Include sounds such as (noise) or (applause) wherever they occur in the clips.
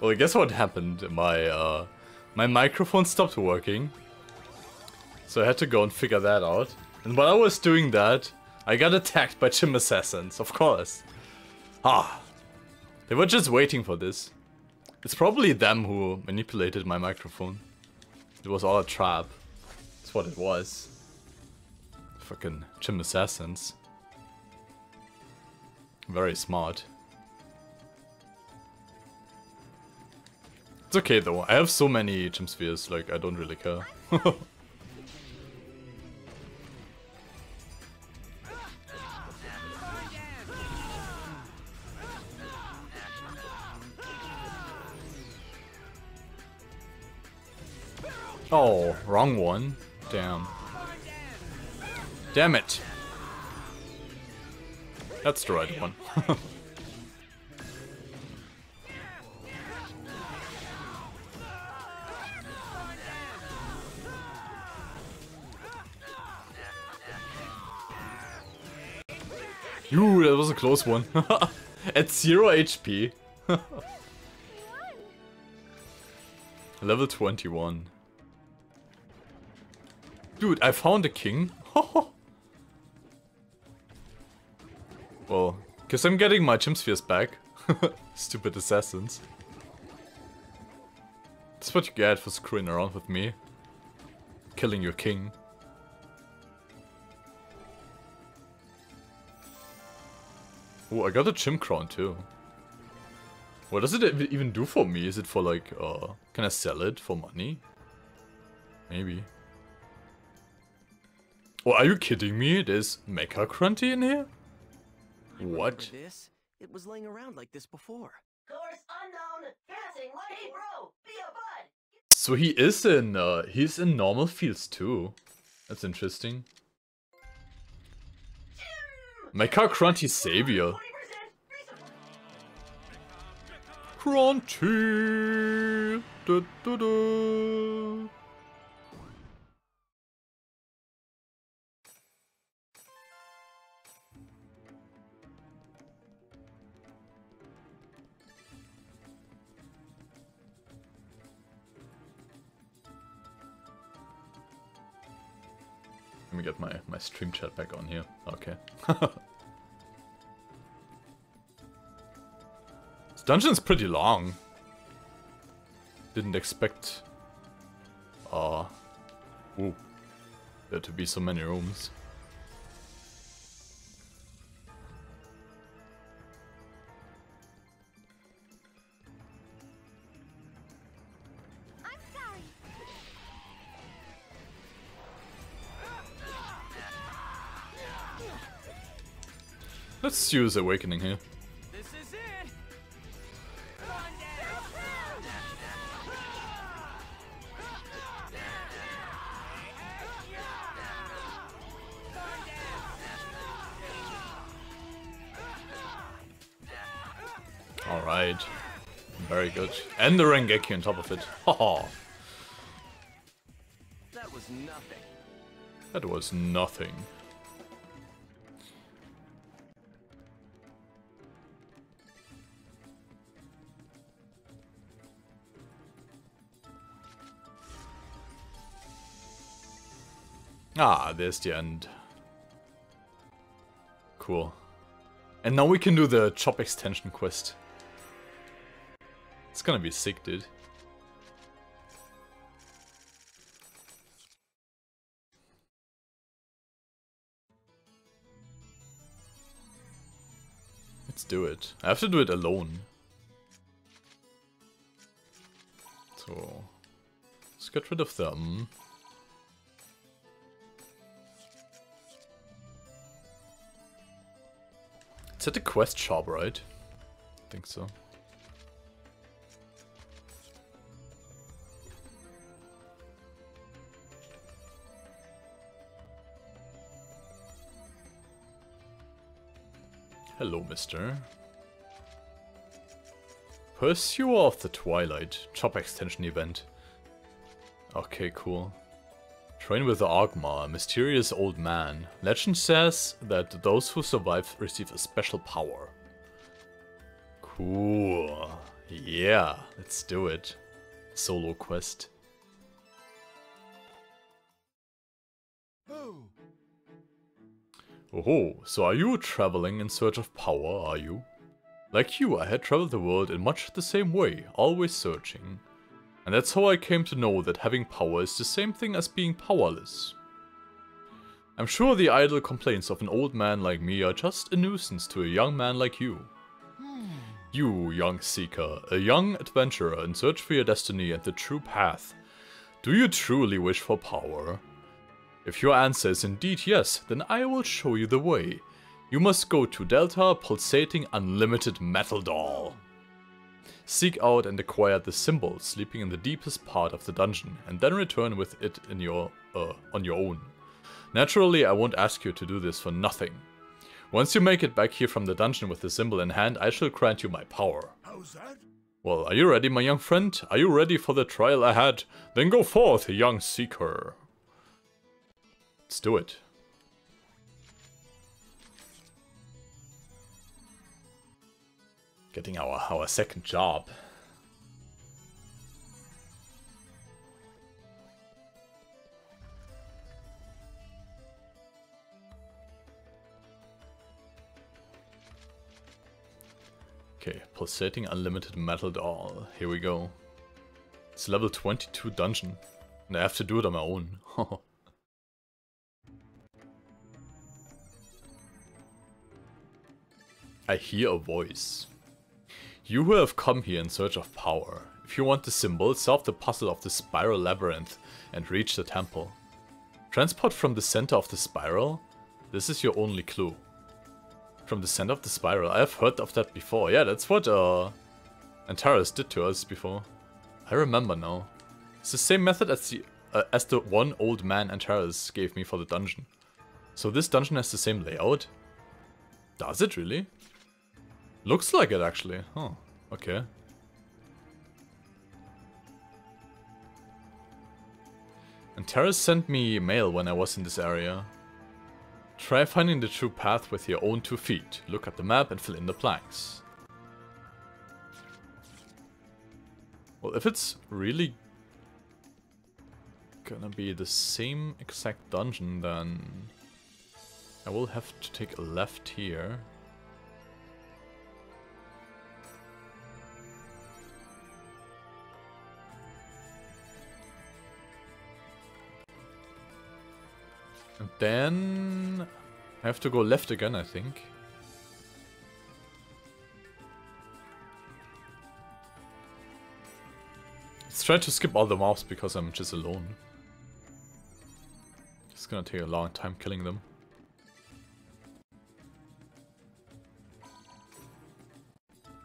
well, guess what happened? My uh, my microphone stopped working. So I had to go and figure that out. And while I was doing that, I got attacked by Chim Assassins, of course. Ah. They were just waiting for this. It's probably them who manipulated my microphone. It was all a trap. That's what it was. Fucking Chim Assassins. Very smart. It's okay though, I have so many Chim Spheres, like I don't really care. (laughs) Oh, wrong one. Damn. Damn it. That's the right one. (laughs) Ooh, that was a close one. (laughs) At zero HP. (laughs) Level 21. Dude, I found a king. (laughs) well, because I'm getting my Chim Spheres back. Stupid assassins. That's what you get for screwing around with me. Killing your king. Oh, I got a Chim Crown too. What does it even do for me? Is it for like, uh, can I sell it for money? Maybe. Oh, are you kidding me? There's Mecha Grunty in here? What? This? It was laying around like this before. Course unknown. Passing lucky bro. Be a bud. So he is in, uh, he's in normal fields too. That's interesting. Mecha Grunty Savior. 20% Crunchy. Du, du, du. Me get my, my stream chat back on here. Okay. (laughs) this dungeon's pretty long. Didn't expect... Uh... Ooh. There to be so many rooms. Let's use Awakening here. This is it! Alright. Very good. And the Rengeki on top of it. Haha. That was nothing. That was nothing. Ah, there's the end. Cool. And now we can do the job extension quest. It's gonna be sick, dude. Let's do it. I have to do it alone. So, let's get rid of them. It's at the quest shop, right? I think so. Hello, mister. Pursuer of the Twilight. Job extension event. Okay, cool. Train with the Ogma, a mysterious old man. Legend says that those who survive receive a special power. Cool. Yeah, let's do it. Solo quest. Oh, so are you traveling in search of power, are you? Like you, I had traveled the world in much the same way, always searching. And that's how I came to know that having power is the same thing as being powerless. I'm sure the idle complaints of an old man like me are just a nuisance to a young man like you. You, young seeker, a young adventurer in search for your destiny and the true path. Do you truly wish for power? If your answer is indeed yes, then I will show you the way. You must go to Delta Pulsating Unlimited Metal Doll. Seek out and acquire the symbol sleeping in the deepest part of the dungeon, and then return with it in your uh, on your own. Naturally, I won't ask you to do this for nothing. Once you make it back here from the dungeon with the symbol in hand, I shall grant you my power. How's that? Well, are you ready, my young friend? Are you ready for the trial ahead? Then go forth, young seeker. Let's do it. Getting our, our second job. Okay, pulsating unlimited metal doll. Here we go. It's level 22 dungeon. And I have to do it on my own. (laughs) I hear a voice. You who have come here in search of power. If you want the symbol, solve the puzzle of the spiral labyrinth and reach the temple. Transport from the center of the spiral? This is your only clue. From the center of the spiral. I have heard of that before. Yeah, that's what uh, Antares did to us before. I remember now. It's the same method as the uh, as the one old man Antares gave me for the dungeon. So this dungeon has the same layout? Does it really? Looks like it actually. Huh. Okay. Antares sent me mail when I was in this area. Try finding the true path with your own two feet. Look at the map and fill in the blanks. Well, if it's really gonna be the same exact dungeon, then I will have to take a left here. Then I have to go left again, I think. Let's try to skip all the mobs because I'm just alone. It's gonna take a long time killing them.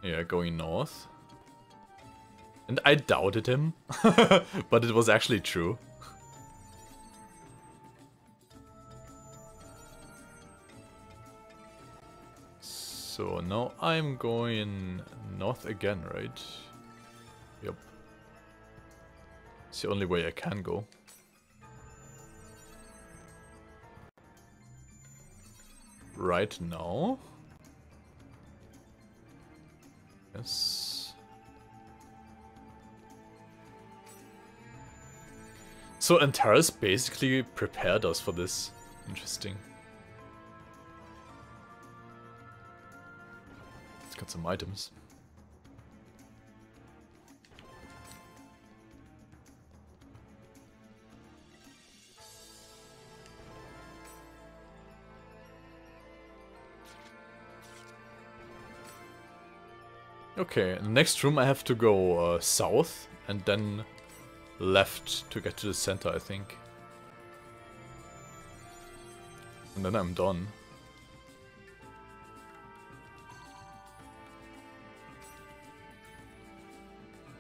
Yeah, going north. And I doubted him, (laughs) but it was actually true. So now I'm going north again, right? Yep. It's the only way I can go. Right now? Yes. So Antares basically prepared us for this. Interesting. Some items. Okay, next room I have to go uh, south and then left to get to the center, I think. And then I'm done.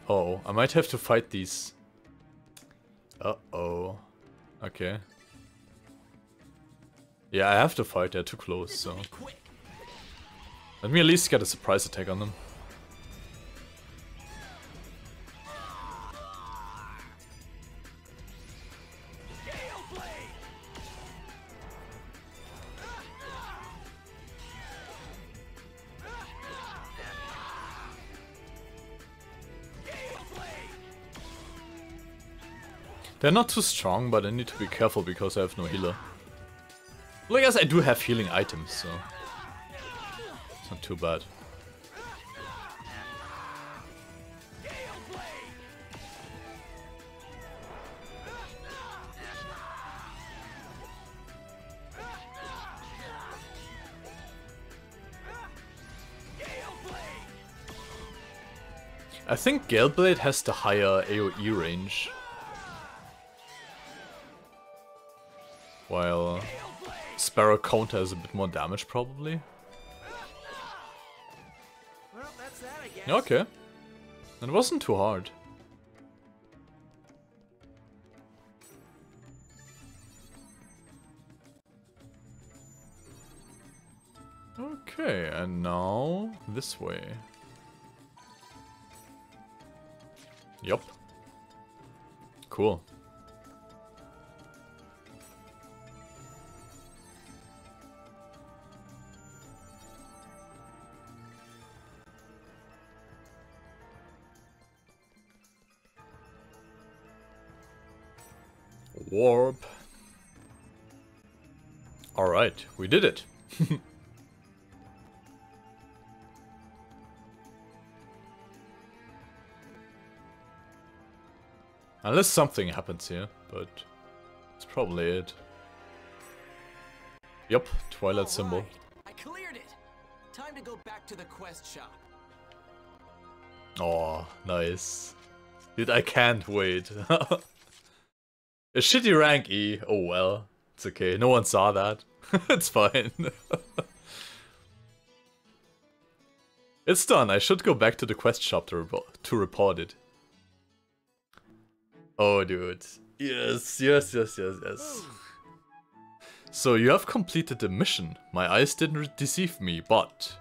Oh, I might have to fight these. Uh-oh. Okay. Yeah, I have to fight, they're too close, so... Let me at least get a surprise attack on them. They're not too strong, but I need to be careful because I have no healer. Well, I guess I do have healing items, so... It's not too bad. I think Galeblade has the higher AoE range. Sparrow Counter has a bit more damage, probably. Well, that. Okay. It wasn't too hard. Okay, and now this way. Yup. Cool. Warp. Alright, we did it. (laughs) Unless something happens here, but it's probably it. Yup, Twilight symbol. I cleared it. Time to go back to the quest shop. Oh, nice. Dude, I can't wait. (laughs) A shitty rank E. Oh well. It's okay. No one saw that. (laughs) it's fine. (laughs) it's done. I should go back to the quest shop to, to report it. Oh, dude. Yes, yes, yes, yes, yes. So you have completed the mission. My eyes didn't deceive me, but...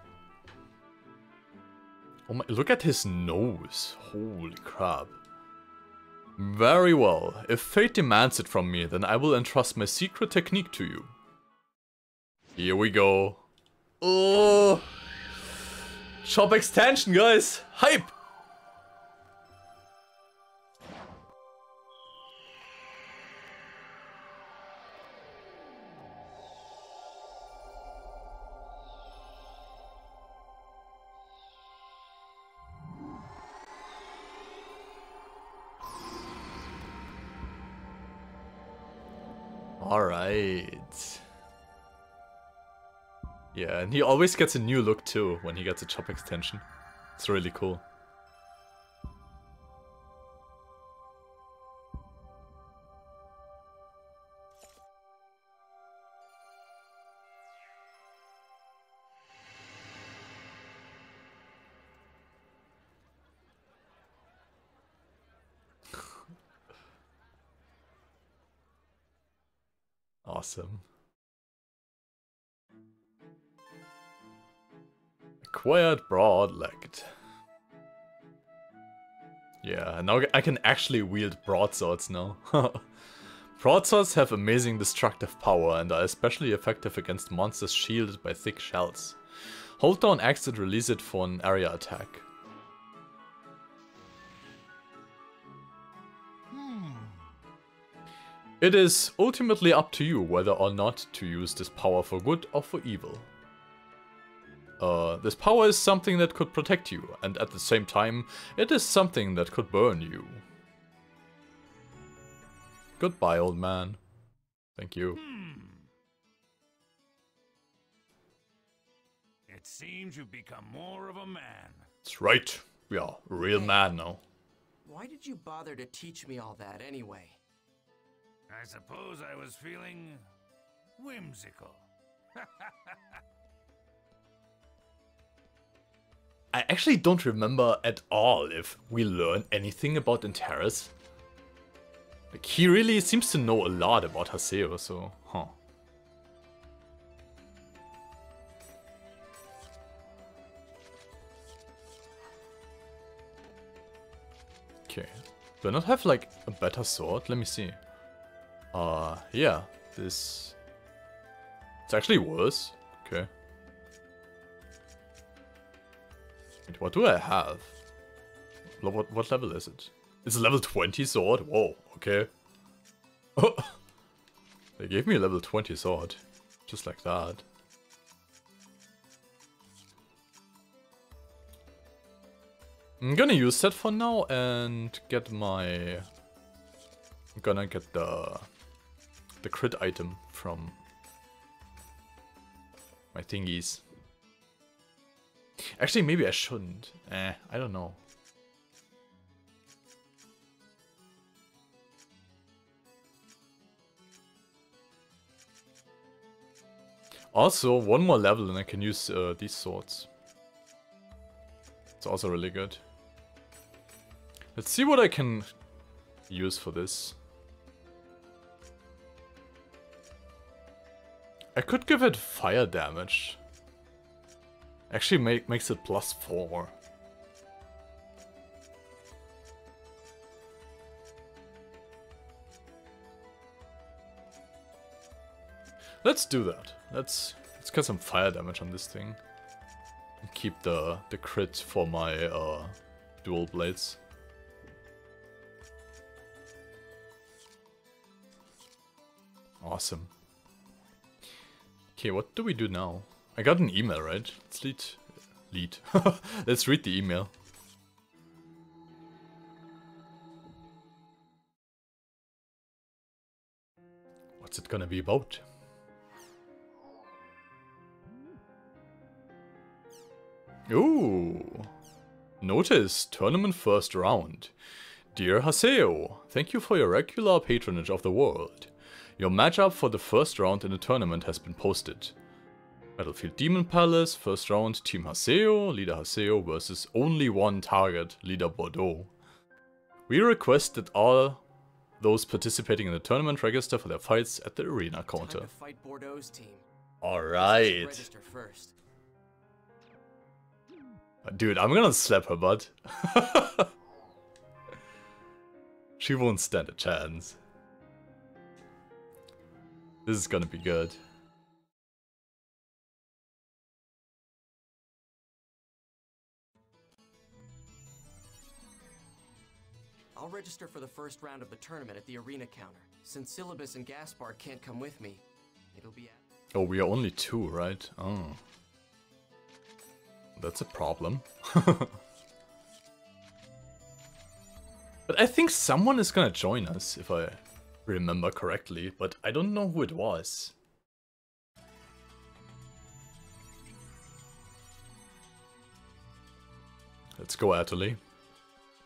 Oh my, look at his nose. Holy crap. Very well. If fate demands it from me, then I will entrust my secret technique to you. Here we go. Oh! Job extension, guys! Hype! He always gets a new look too when he gets a job extension. It's really cool. (laughs) Awesome. Acquired broad-legged. Yeah, now I can actually wield broadswords now. (laughs) broadswords have amazing destructive power and are especially effective against monsters shielded by thick shells. Hold down X and release it for an area attack. Hmm. It is ultimately up to you whether or not to use this power for good or for evil. Uh, this power is something that could protect you, and at the same time, it is something that could burn you. Goodbye, old man. Thank you. It seems you've become more of a man. That's right. We are a real man now. Why did you bother to teach me all that anyway? I suppose I was feeling whimsical. (laughs) I actually don't remember at all if we learn anything about Antares. Like, he really seems to know a lot about Haseo, so, huh. Okay. Do I not have, like, a better sword? Let me see. Uh, yeah. This... It's actually worse. Wait, what do I have? What, what level is it? It's a level 20 sword? Whoa, okay. Oh! (laughs) They gave me a level 20 sword. Just like that. I'm gonna use that for now and get my... I'm gonna get the... The crit item from my thingies. Actually, maybe I shouldn't. Eh, I don't know. Also, one more level and I can use uh, these swords. It's also really good. Let's see what I can use for this. I could give it fire damage. Actually make, makes it plus 4. Let's do that. Let's let's get some fire damage on this thing. And keep the the crit for my uh, dual blades. Awesome. Okay, what do we do now? I got an email, right? Let's lead. Lead. (laughs) Let's read the email. What's it gonna be about? Ooh. Notice, tournament first round. Dear Haseo, thank you for your regular patronage of the world. Your matchup for the first round in the tournament has been posted. Battlefield Demon Palace, first round, Team Haseo, Leader Haseo versus only one target, Leader Bordeaux. We request that all those participating in the tournament register for their fights at the arena counter. to fight Bordeaux's team. Alright. Register first. Uh, dude, I'm gonna slap her butt. (laughs) she won't stand a chance. This is gonna be good. I'll register for the first round of the tournament at the arena counter. Since Syllabus and Gaspard can't come with me, it'll be at Oh, we are only two, right? Oh. That's a problem. (laughs) but I think someone is gonna join us, if I remember correctly, but I don't know who it was. Let's go, Atoli.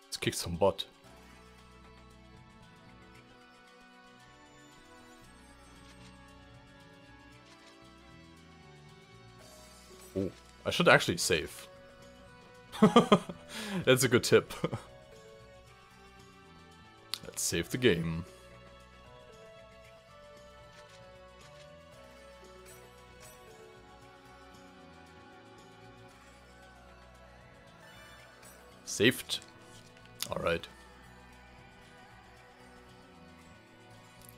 Let's kick some butt. Oh, I should actually save. (laughs) That's a good tip. (laughs) Let's save the game. Saved. Alright.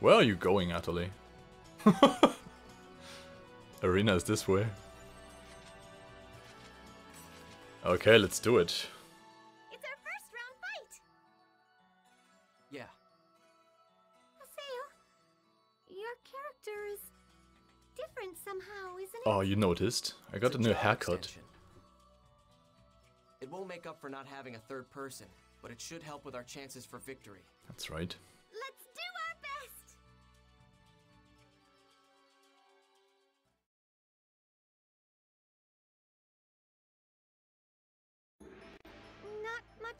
Where are you going, Atoli? (laughs) Arena is this way. Okay, let's do it. It's our first round fight! Yeah, Haseo, your character is different somehow, isn't it? Oh, you noticed. I got it's a new haircut. extension. It won't make up for not having a third person, but it should help with our chances for victory. That's right. Let's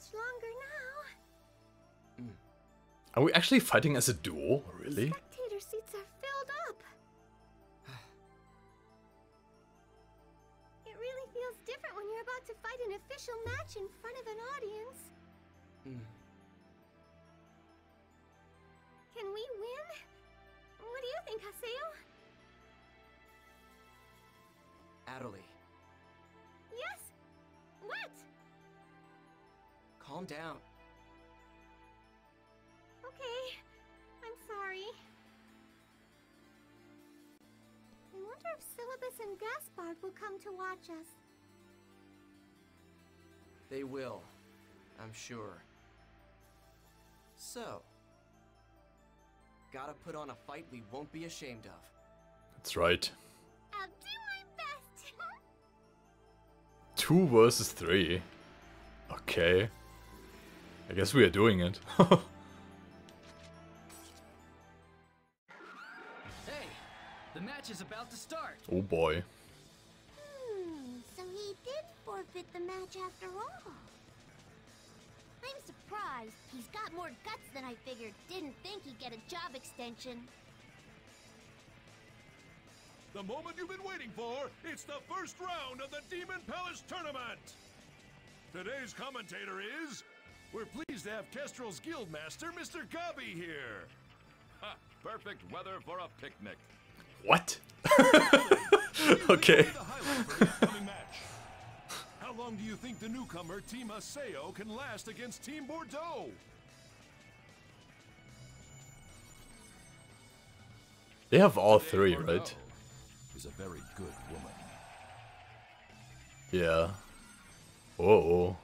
much longer now. Are we actually fighting as a duo? Really? Spectator seats are filled up. (sighs) it really feels different when you're about to fight an official match in front of an audience. Hmm. Can we win? What do you think, Haseo? Atoli, calm down. Okay. I'm sorry. I wonder if Syllabus and Gaspard will come to watch us. They will, I'm sure. So, Gotta put on a fight we won't be ashamed of. That's right. I'll do my best. (laughs) Two versus three. Okay. I guess we are doing it. (laughs) Hey, the match is about to start. oh boy. hmm, so he did forfeit the match after all. I'm surprised. He's got more guts than I figured. Didn't think he'd get a job extension. The moment you've been waiting for, it's the first round of the Demon Palace Tournament! Today's commentator is... We're pleased to have Kestrel's Guildmaster, Mr. Gaby, here! Ha! Perfect weather for a picnic. What? (laughs) Okay. the highlight for the upcoming match. How long do you think the newcomer Team Haseo can last against Team Bordeaux? They have all three, right? Is a very good woman. Yeah. Whoa.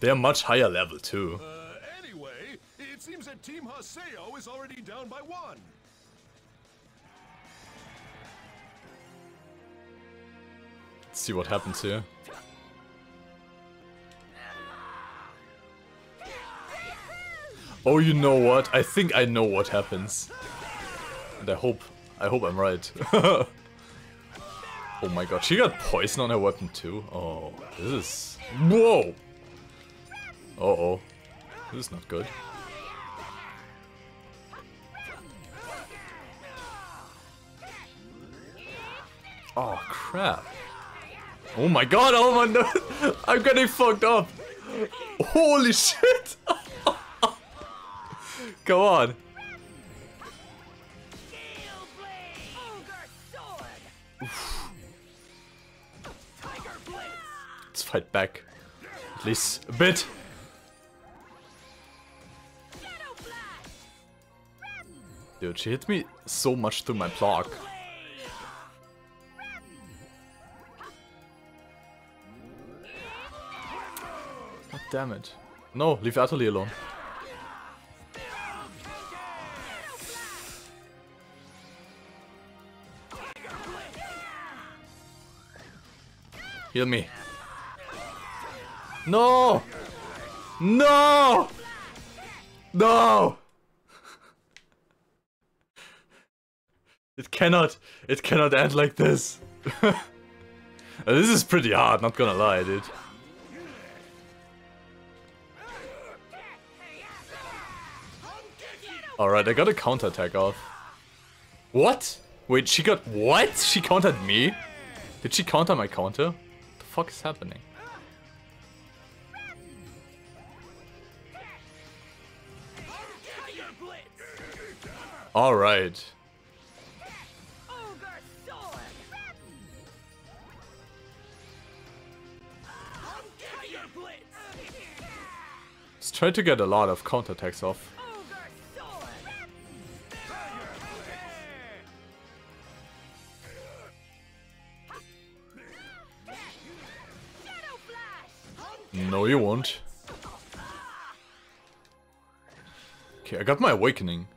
They're much higher level too. Uh, anyway, it seems that Team Haseo is already down by one. Let's see what happens here. Oh, you know what? I think I know what happens. And I hope, I hope I'm right. (laughs) oh my god, she got poison on her weapon too? Oh, this is... Whoa! Uh-oh. This is not good. Oh, crap. Oh my god, oh my no! (laughs) I'm getting fucked up! Holy shit! (laughs) Go on. Let's fight back. At least a bit. Dude, she hit me so much through my block. Damn it. No, leave Atoli alone. Heal me. No! No! No! It cannot, it cannot end like this. (laughs) this is pretty hard, not gonna lie, dude. Alright, I got a counterattack off. What? Wait, she got what? She countered me? Did she counter my counter? What the fuck is happening? Alright. Let's try to get a lot of counterattacks off. No, you won't. Okay, I got my awakening.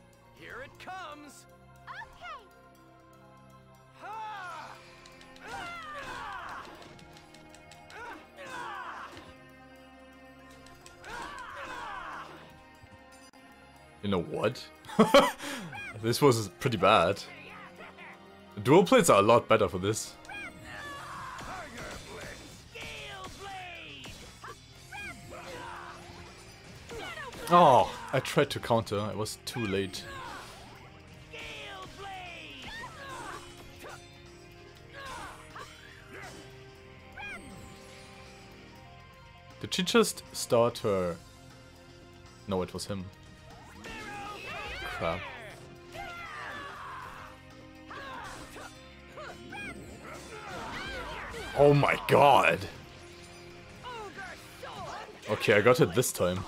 You know what? (laughs) this was pretty bad. Dual blades are a lot better for this. Oh, I tried to counter, I was too late. Did she just start her... No, it was him. Oh my god! Okay, I got it this time.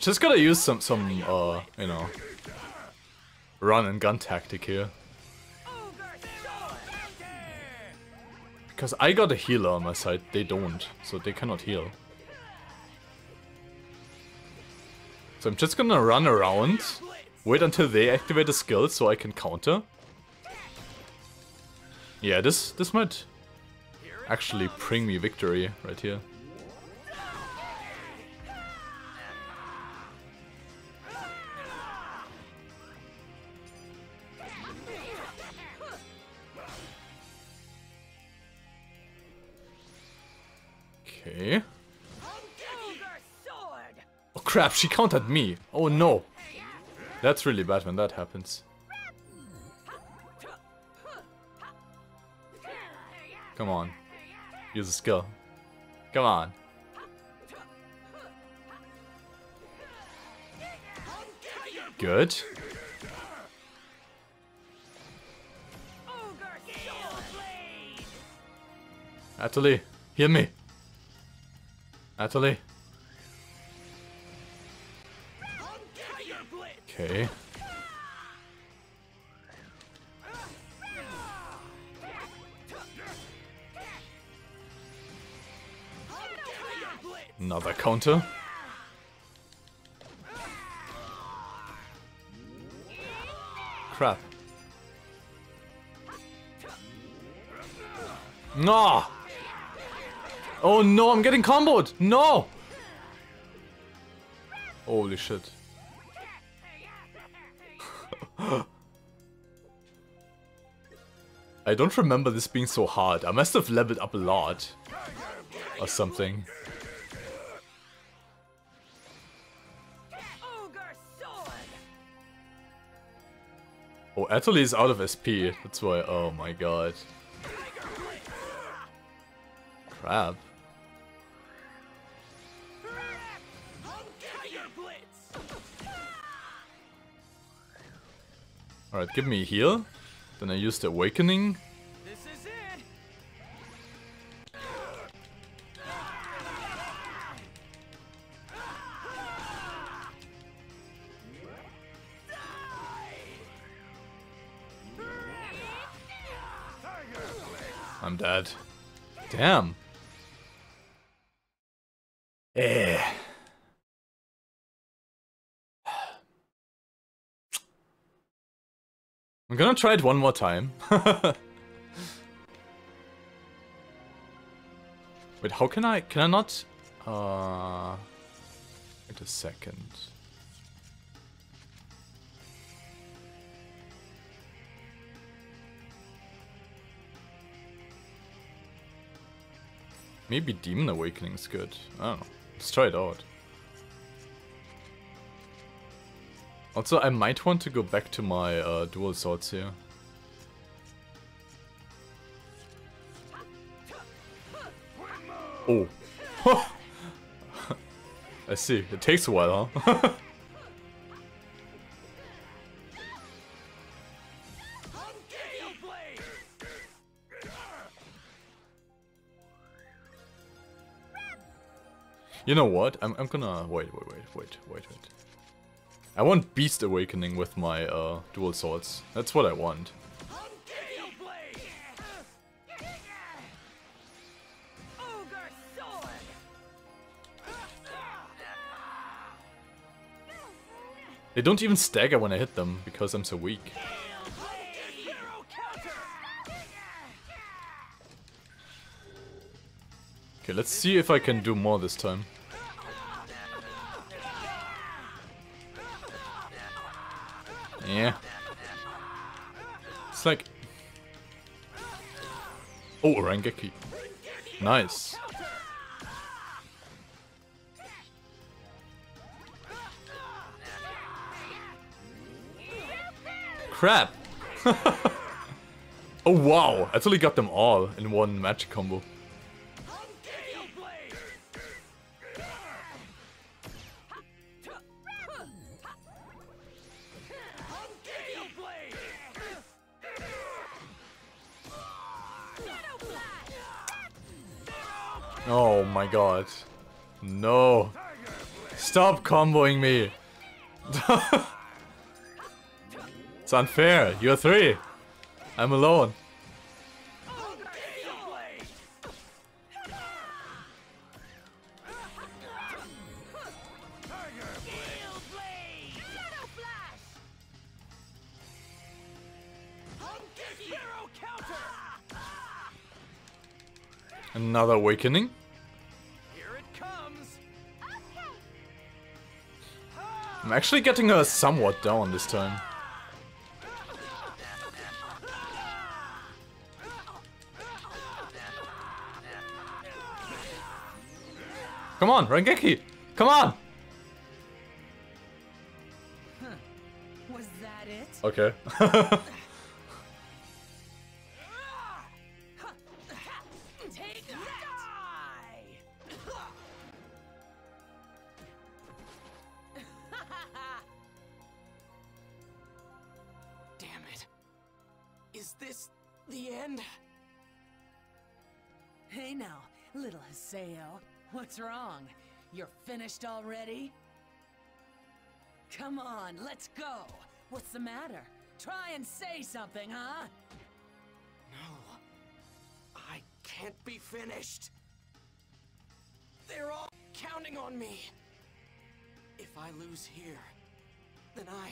Just gotta use some, some, uh, you know, run and gun tactic here. Because I got a healer on my side, they don't, so they cannot heal. So I'm just gonna run around, wait until they activate a skill so I can counter. Yeah, this this might actually bring me victory right here. Crap, she countered me. Oh no. That's really bad when that happens. Come on. Use a skill. Come on. Good. Natalie, heal me. Natalie. Okay. Another counter. Crap. No! Oh no, I'm getting comboed! No! Holy shit. I don't remember this being so hard. I must have leveled up a lot. Or something. Oh, Atoli is out of SP. That's why. Oh my god. Crap. Alright, give me a heal. Then I use the awakening. I'm dead. Damn. Eh. I'm gonna try it one more time. (laughs) Wait, how can I... Can I not... Uh... Wait a second. Maybe Demon Awakening is good. I don't know. Let's try it out. Also, I might want to go back to my uh, dual swords here. Oh. (laughs) I see. It takes a while, huh? (laughs) you know what? I'm, I'm gonna... Wait, wait, wait, wait, wait, wait. I want Beast Awakening with my uh, dual swords. That's what I want. They don't even stagger when I hit them, because I'm so weak. Okay, let's see if I can do more this time. Yeah. It's like... Oh, Rengeki. Nice. Crap! (laughs) oh wow, I totally got them all in one magic combo. God. No. Stop comboing me. (laughs) it's unfair. You're three. I'm alone. Another awakening. I'm actually getting her somewhat down this time. Come on, Rengeki! Come on! Was that it? Okay. (laughs) finished already? Come on, let's go. What's the matter? Try and say something, huh? No. I can't be finished. They're all counting on me. If I lose here, then I...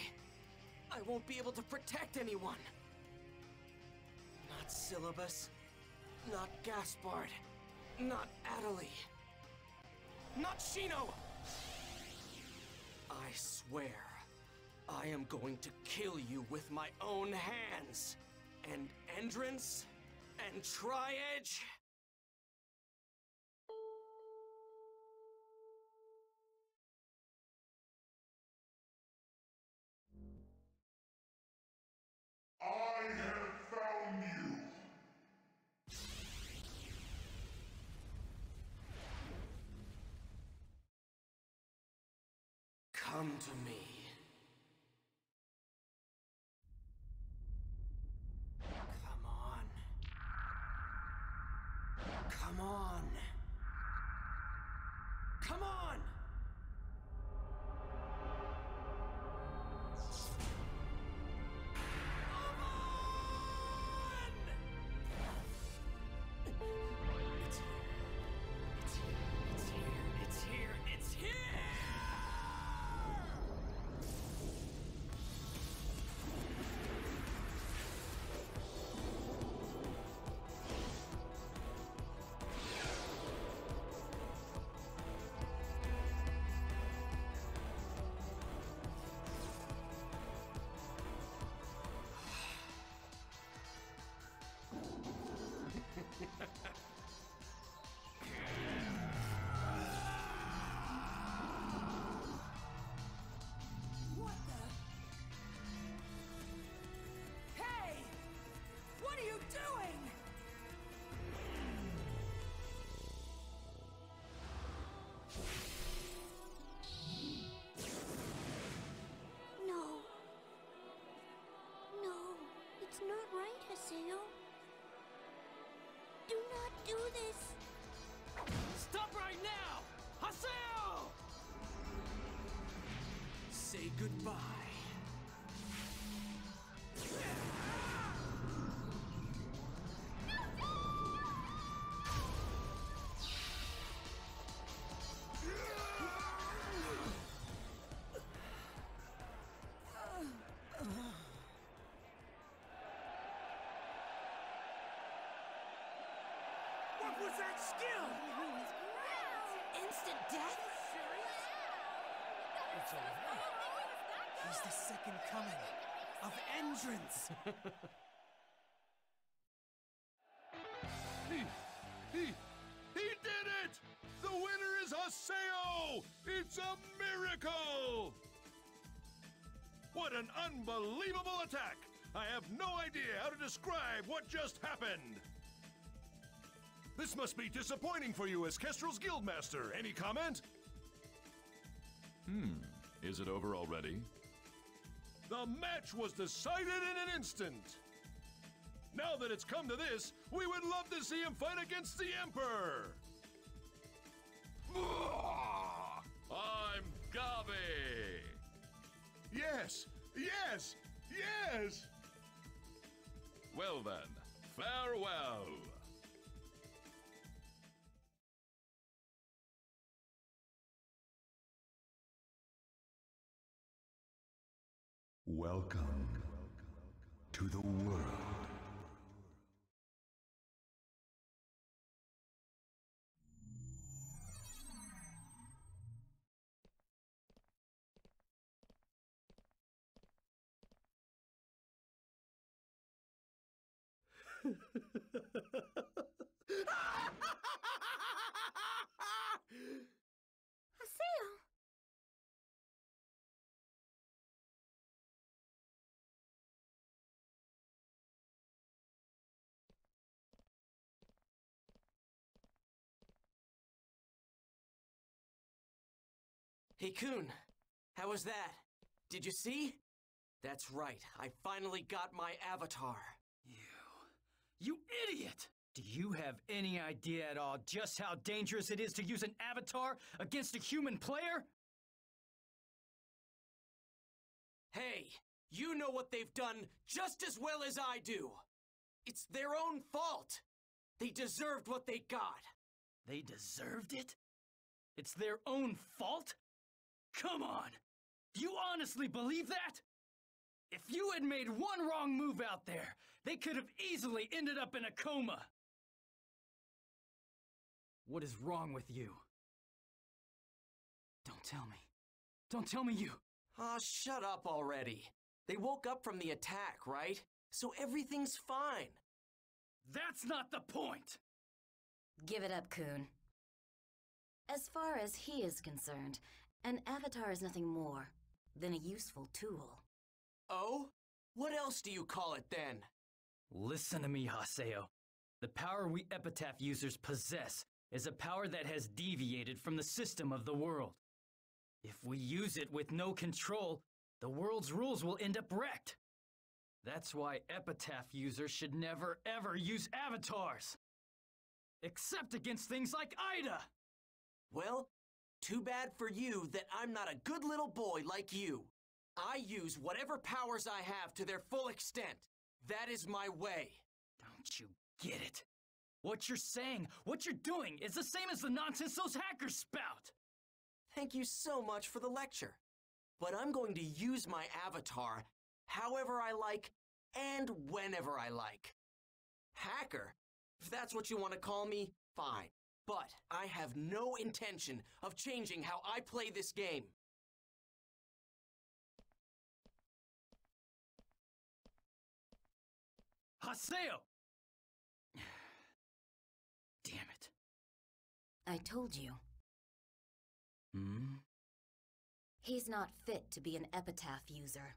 I won't be able to protect anyone. Not Syllabus. Not Gaspard. Not Atoli. Not Shino! I swear, I am going to kill you with my own hands. And Endrance and Tri-Edge. Come to me. Come on. Come on. Come on! It's not right, Haseo. Do not do this. Stop right now! Haseo! Say goodbye. Was that skill? Instant death? It's alright. He's the second coming of Endrance. He, he, he did it! The winner is Haseo! It's a miracle! What an unbelievable attack! I have no idea how to describe what just happened. This must be disappointing for you as Kestrel's Guildmaster. Any comment? Hmm. Is it over already? The match was decided in an instant. Now that it's come to this, we would love to see him fight against the Emperor. I'm Yes! Yes! Yes! Well then, farewell! Welcome to the world. (laughs) Haseo! Hey, Kuhn. How was that? Did you see? That's right. I finally got my avatar. You... You idiot! Do you have any idea at all just how dangerous it is to use an avatar against a human player? Hey, you know what they've done just as well as I do. It's their own fault. They deserved what they got. They deserved it? It's their own fault? Come on! You honestly believe that? If you had made one wrong move out there, they could have easily ended up in a coma. What is wrong with you? Don't tell me. Don't tell me you. Aw, shut up already. They woke up from the attack, right? So everything's fine. That's not the point! Give it up, Kuhn. As far as he is concerned, an avatar is nothing more than a useful tool. Oh? What else do you call it then? Listen to me, Haseo. The power we Epitaph users possess is a power that has deviated from the system of the world. If we use it with no control, the world's rules will end up wrecked. That's why Epitaph users should never ever use avatars. Except against things like AIDA! Well, too bad for you that I'm not a good little boy like you. I use whatever powers I have to their full extent. That is my way. Don't you get it? What you're saying, what you're doing, is the same as the nonsense those hackers spout! Thank you so much for the lecture. But I'm going to use my avatar however I like and whenever I like. Hacker? If that's what you want to call me, fine. But I have no intention of changing how I play this game. Haseo! (sighs) Damn it. I told you, Hmm? he's not fit to be an epitaph user.